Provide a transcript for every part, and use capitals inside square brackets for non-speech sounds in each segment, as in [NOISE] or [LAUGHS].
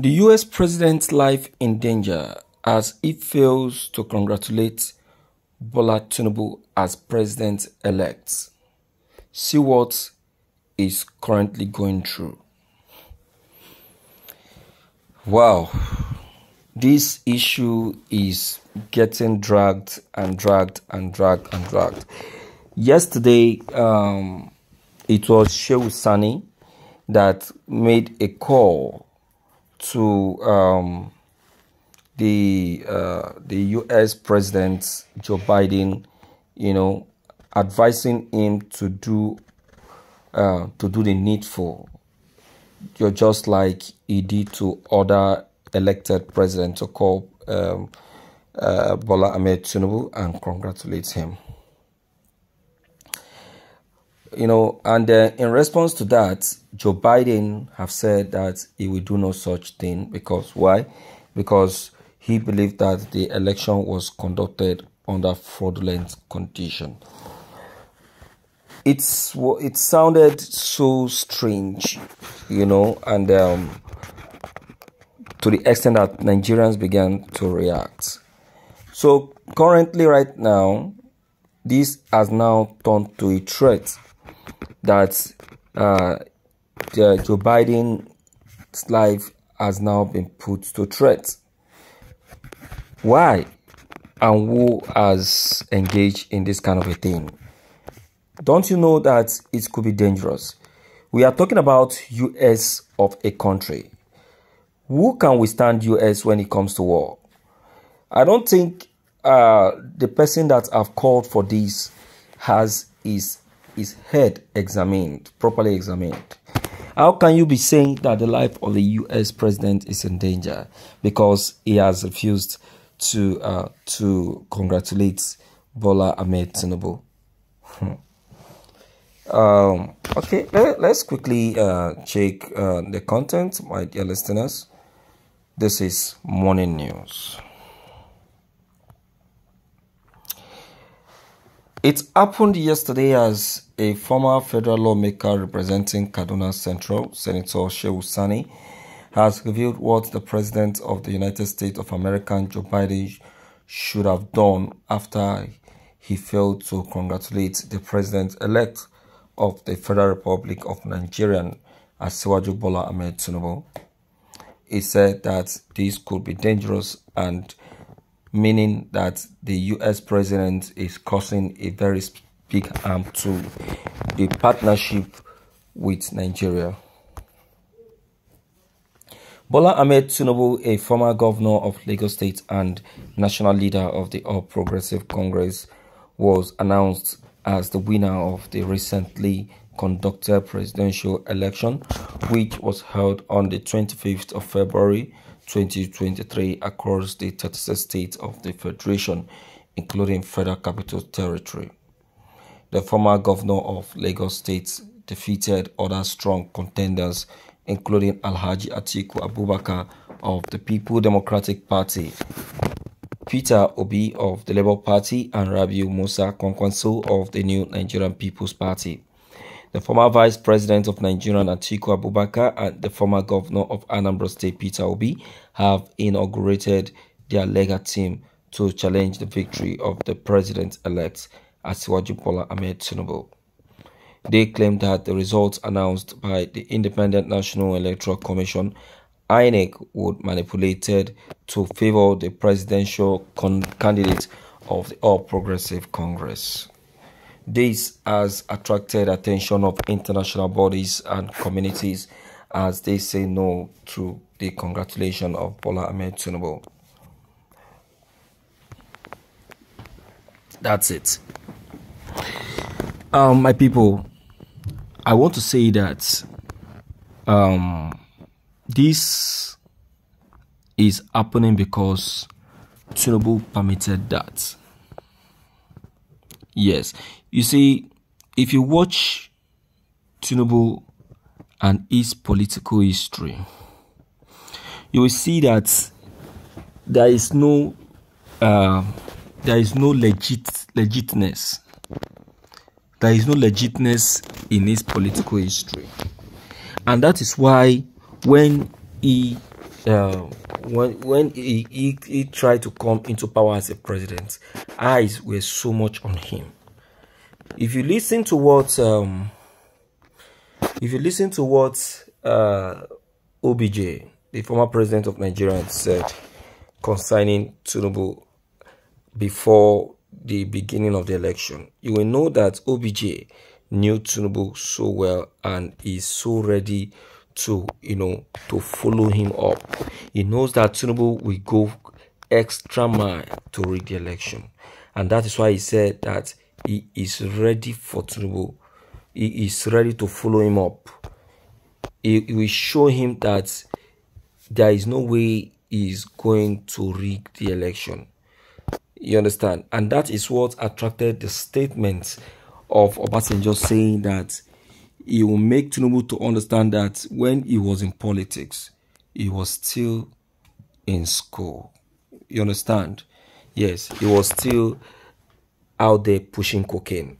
The US president's life in danger as he fails to congratulate Bola Tinubu as president-elect. See what is currently going through. Wow, this issue is getting dragged and dragged and dragged and dragged. Yesterday, um, it was Shehu Sani that made a call to um, the uh, the U.S. President Joe Biden, you know, advising him to do uh, to do the needful. You're just like he did to other elected presidents to call um, uh, Bola Ahmed Tinubu and congratulate him. You know, and uh, in response to that, Joe Biden have said that he will do no such thing because why? Because he believed that the election was conducted under fraudulent condition. It's it sounded so strange, you know, and um, to the extent that Nigerians began to react. So currently, right now, this has now turned to a threat that uh, Joe Biden's life has now been put to threat. Why? And who has engaged in this kind of a thing? Don't you know that it could be dangerous? We are talking about US of a country. Who can withstand US when it comes to war? I don't think uh, the person that I've called for this has his his head examined, properly examined. How can you be saying that the life of the US president is in danger because he has refused to uh, to congratulate Bola Ahmed Tinubu? Hmm. Um, okay, let, us quickly uh, check uh, the content, my dear listeners. This is morning news. It happened yesterday as a former federal lawmaker representing Kaduna Central, Senator Shehu Sani, has revealed what the President of the United States of America, Joe Biden, should have done after he failed to congratulate the President-elect of the Federal Republic of Nigeria, Asiwaju Bola Ahmed Tinubu. He said that this could be dangerous and meaning that the US president is causing a very big harm to the partnership with Nigeria. Bola Ahmed Tinubu, a former governor of Lagos State and national leader of the All Progressive Congress, was announced as the winner of the recently conducted presidential election, which was held on the 25th of February 2023 across the 36 states of the Federation, including Federal Capital Territory. The former governor of Lagos State defeated other strong contenders, including Alhaji Atiku Abubakar of the People Democratic Party, Peter Obi of the Labour Party, and Rabiu Musa Kwankwaso of the New Nigerian People's Party. The former Vice President of Nigeria, Atiku Abubakar, and the former Governor of Anambra State, Peter Obi, have inaugurated their legal team to challenge the victory of the President-elect Asiwaju Bola Ahmed Tinubu. They claim that the results announced by the Independent National Electoral Commission INEC would manipulated to favor the presidential candidate of the All Progressive Congress. This has attracted attention of international bodies and communities as they say no to the congratulation of Bola Ahmed Tinubu. That's it. Um, my people, I want to say that um, this is happening because Tinubu permitted that. Yes, you see, if you watch Tinubu and his political history, you will see that there is no uh, there is no legit legitness. There is no legitness in his political history, and that is why when he uh, when when he, he, he tried to come into power as a president, eyes were so much on him. If you listen to what um, if you listen to what uh, OBJ, the former president of Nigeria, said concerning Tinubu before the beginning of the election, you will know that OBJ knew Tinubu so well and is so ready to, you know, to follow him up. He knows that Tinubu will go extra mile to rig the election. And that is why he said that he is ready for Tinubu. He is ready to follow him up. He, he will show him that there is no way he is going to rig the election. You understand? And that is what attracted the statement of Obasanjo saying that he will make Tinubu to understand that when he was in politics, he was still in school. You understand? Yes, he was still out there pushing cocaine.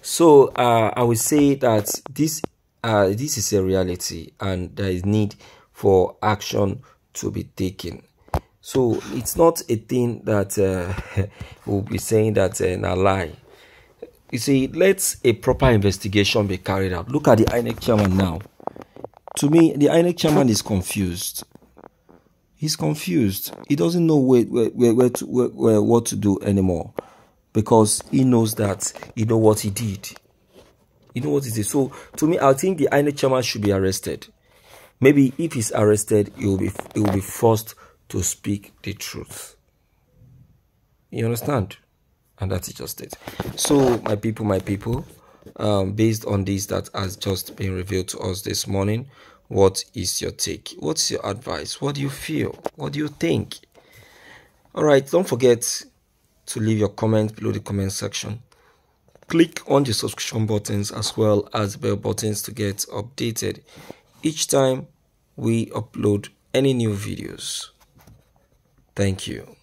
So uh, I would say that this uh, this is a reality, and there is need for action to be taken. So it's not a thing that uh, [LAUGHS] we'll be saying that uh, a lie. You see, let a proper investigation be carried out. Look at the INEC chairman now. To me, the INEC chairman is confused. He's confused. He doesn't know where, where, where, to, where, where, what to do anymore because he knows that he know what he did. You know what he did. So to me, I think the INEC chairman should be arrested. Maybe if he's arrested, he will be he will be forced to speak the truth. You understand? And that's just it. So, my people, my people, um, based on this that has just been revealed to us this morning, what is your take? What's your advice? What do you feel? What do you think? All right, don't forget to leave your comment below the comment section. Click on the subscription buttons as well as bell buttons to get updated each time we upload any new videos. Thank you.